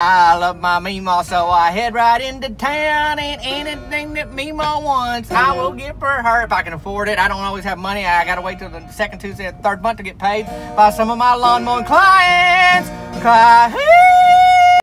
I love my Meemaw, so I head right into town. And anything that Meemaw wants, I will get for her if I can afford it. I don't always have money. I gotta wait till the second Tuesday, third month to get paid by some of my lawn mowing clients. Clients.